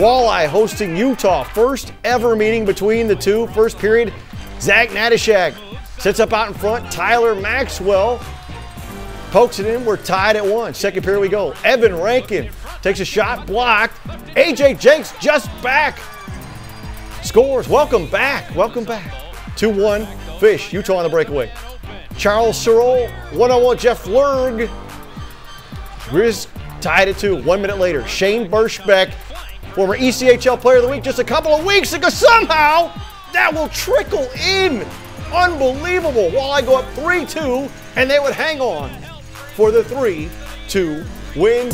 Walleye hosting Utah. First ever meeting between the two. First period, Zach Nastasiuk sits up out in front. Tyler Maxwell pokes it in. We're tied at one. Second period we go. Evan Rankin takes a shot, blocked. AJ Jenks just back. Scores. Welcome back. Welcome back. 2 1. Fish. Utah on the breakaway. Charles Searle. One on one. Jeff Lerg. Grizz tied at two. One minute later. Shane Berschbach, former ECHL Player of the Week just a couple of weeks ago. Somehow that will trickle in. Unbelievable. Walleye go up 3 2, and they would hang on for the 3 2 win.